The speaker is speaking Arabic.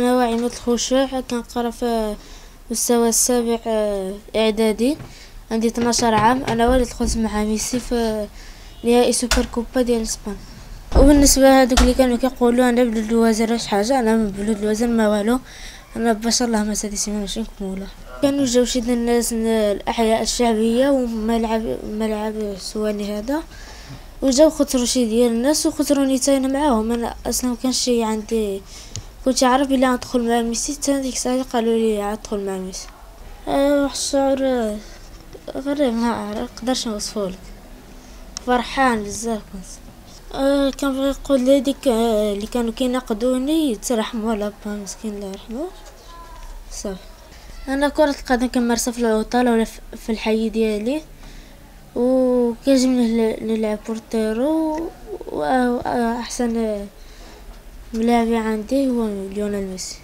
تعليمات الخشوع كنقرا في مستوى السابع آه، إعدادي. عندي 12 عام أنا والد دخلت مع ميسي في نهائي سوبر كوبا ديال إسبان. وبالنسبة هذوك اللي كانوا كيقولوا أنا بلود الوزير شي حاجة؟ أنا من بلود الوزير ما والو. أنا بشر الله ما سادي سيمون ماشي نكملوها كانوا جاو شي الناس الأحياء الشعبية وملعب ملعب سواني هذا. وجاو خطروا شي ديال الناس وخطروني حتى أنا معاهم. أنا أصلا ما كانش عندي كنت عارف بلي غندخل مع ميسي حتى ديك الساعة قالوا لي غتدخل مع ميسي. أه واحد الشعور غير ما نقدرش نوصفولك فرحان بزاف كنت أه كنبغي نقول لي ديك أه اللي كانوا كينتاقدوني يترحموا على با مسكين الله يرحمه صافي. أنا كرة القدم كنمارسها في العطلة ولا في الحي ديالي. وكيعجبني نلعب portero واحسن ملاعبي عندي هو ليونيل ميسي